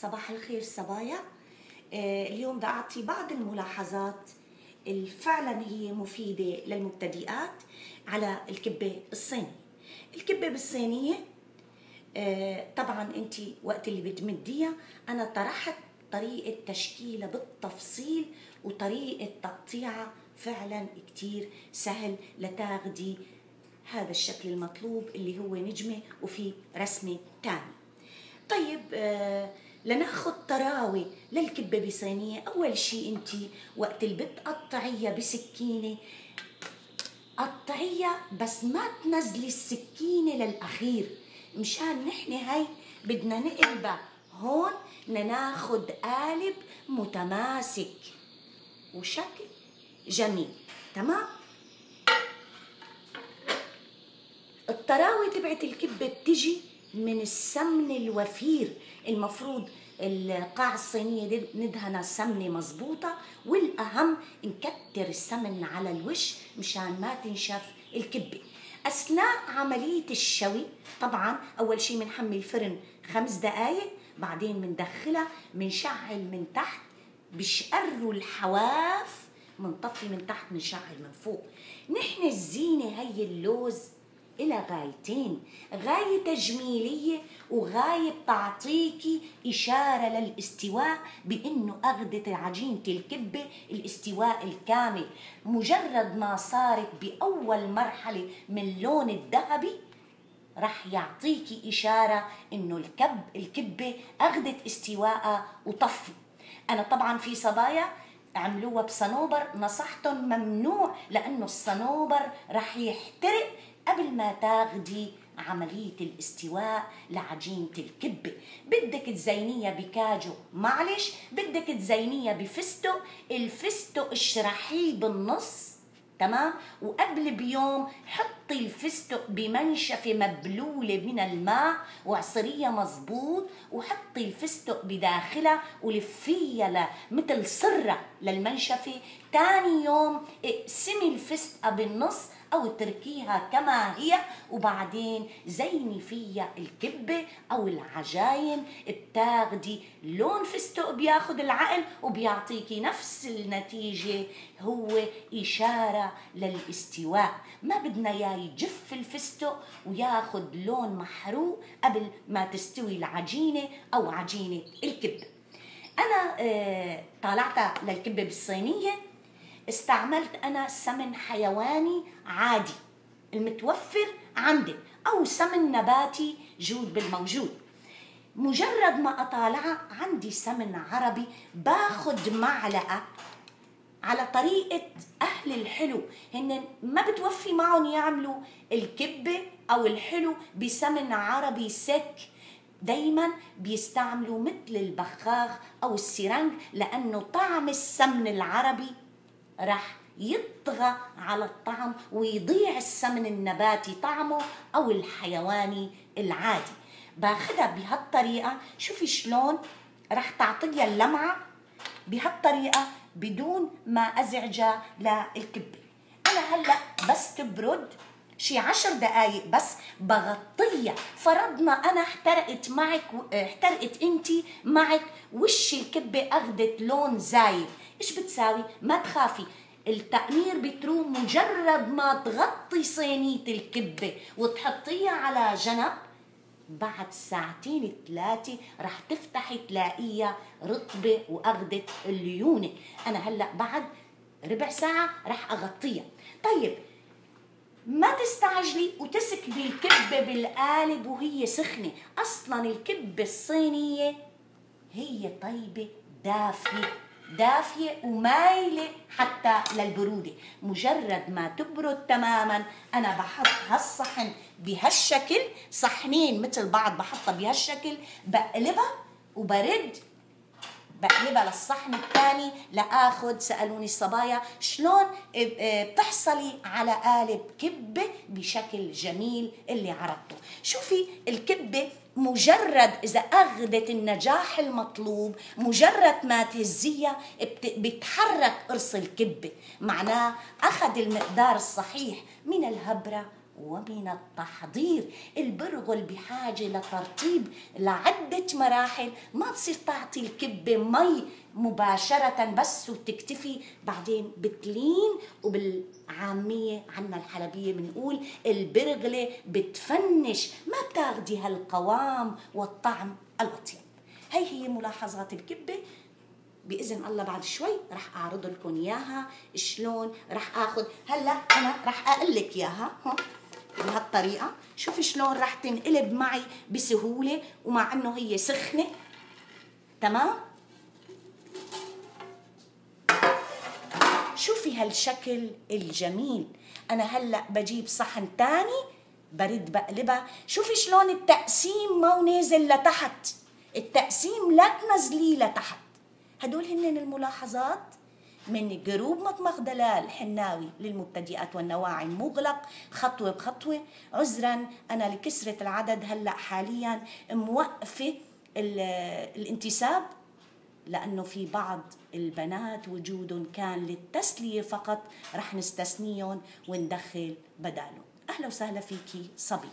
صباح الخير صبايا. آه، اليوم بدي أعطي بعض الملاحظات اللي فعلا هي مفيدة للمبتدئات على الكبة الصينية. الكبة بالصينية آه، طبعا أنت وقت اللي بتمديها أنا طرحت طريقة تشكيلها بالتفصيل وطريقة تقطيعها فعلا كتير سهل لتاخدي هذا الشكل المطلوب اللي هو نجمة وفي رسمة تاني طيب آه لنأخذ طراوة للكبة بصينية. أول شيء أنت وقت اللي بتقطعيها بسكينة. قطعيها بس ما تنزلي السكينة للأخير. مشان نحن هاي بدنا نقلبها. هون ناخد قالب متماسك. وشكل جميل. تمام؟ الطراوة تبعت الكبة بتجي من السمن الوفير. المفروض القاع الصينية دي ندهنها سمنة مزبوطة والأهم نكتر السمن على الوش مشان ما تنشف الكبة. أثناء عملية الشوي طبعا أول شيء بنحمي الفرن خمس دقايق بعدين بندخلها بنشعل من تحت بشقروا الحواف منطفي من تحت بنشعل من فوق. نحن الزينة هي اللوز إلى غايتين غاية تجميلية وغاية تعطيكي إشارة للاستواء بأنه أخذت عجينة الكبة الاستواء الكامل. مجرد ما صارت بأول مرحلة من اللون الذهبي رح يعطيكي إشارة إنه الكب الكبة أخذت استواءها وطفي. أنا طبعا في صبايا عملوها بصنوبر نصحتهم ممنوع لأنه الصنوبر رح يحترق قبل ما تاخدي عملية الاستواء لعجينة الكبة بدك تزينيها بكاجو معلش بدك تزينيها بفستق. الفستق اشرحيه بالنص تمام؟ وقبل بيوم حطي الفستق بمنشفة مبلولة من الماء واعصريها مزبوط وحطي الفستق بداخلها ولفيها مثل صرة للمنشفة تاني يوم اقسمي الفستقة بالنص أو اتركيها كما هي وبعدين زيني فيها الكبة أو العجاين. بتاخدي لون فستق بياخد العقل وبيعطيكي نفس النتيجة هو إشارة للاستواء. ما بدنا إياه يجف الفستق وياخد لون محروق قبل ما تستوي العجينة أو عجينة الكبه أنا آه، طالعتها للكبة بالصينية. استعملت أنا سمن حيواني عادي المتوفر عندك أو سمن نباتي جود بالموجود. مجرد ما اطالعها عندي سمن عربي باخد معلقة على طريقة الحلو هن ما بتوفي معهم يعملوا الكبة أو الحلو بسمن عربي سك. دايما بيستعملوا مثل البخاخ أو السرنج لأنه طعم السمن العربي راح يطغى على الطعم ويضيع السمن النباتي طعمه أو الحيواني العادي. باخذها بهالطريقة شوفي شلون راح تعطيها اللمعة. بهالطريقة بدون ما ازعجها للكبه أنا هلأ بس تبرد شي عشر دقايق بس بغطيها فرضنا أنا احترقت معك احترقت انت معك وش الكبه أخذت لون زايد. إيش بتساوي؟ ما تخافي. التأمير بتروم مجرد ما تغطي صينية الكبة وتحطيها على جنب بعد ساعتين ثلاثة رح تفتحي تلاقيها رطبة وأخذت الليونة. أنا هلأ بعد ربع ساعة رح أغطيها. طيب ما تستعجلي وتسكبي الكبة بالقالب وهي سخنة. أصلا الكبة الصينية هي طيبة دافية. دافية ومايلة حتى للبرودة مجرد ما تبرد تماما أنا بحط هالصحن بهالشكل. صحنين مثل بعض بحطها بهالشكل. بقلبها وبرد بقلبها للصحن الثاني لآخذ سألوني الصبايا شلون بتحصلي على قالب كبه بشكل جميل اللي عرضته. شوفي الكبة مجرد إذا أخذت النجاح المطلوب مجرد ما تهزيها بتحرك قرص الكبة. معناه أخذ المقدار الصحيح من الهبرة ومن التحضير البرغل بحاجة لترطيب لعدة مراحل. ما بصير تعطي الكبة مي مباشرة بس وتكتفي. بعدين بتلين وبالعامية عنا الحلبية بنقول البرغلة بتفنش. ما بتاخدي هالقوام والطعم الأطيب. هي هي ملاحظات الكبة. بإذن الله بعد شوي رح أعرض لكم إياها. شلون رح آخذ؟ هلأ أنا رح أقول لك إياها. بهالطريقه شوفي شلون رح تنقلب معي بسهولة ومع إنه هي سخنة. تمام؟ شوفي هالشكل الجميل. أنا هلأ بجيب صحن تاني برد بقلبها. شوفي شلون التقسيم ما نازل لتحت. التقسيم لا تنزليه لتحت. هدول هن الملاحظات. من جروب مطمخ دلال حناوي للمبتدئات والنواعي مغلق خطوة بخطوة. عذرا أنا لكسرة العدد هلأ حاليا موقفة الانتساب لأنه في بعض البنات وجودهم كان للتسلية فقط. رح نستثنيهم وندخل بداله أهلا وسهلا فيكي صبي.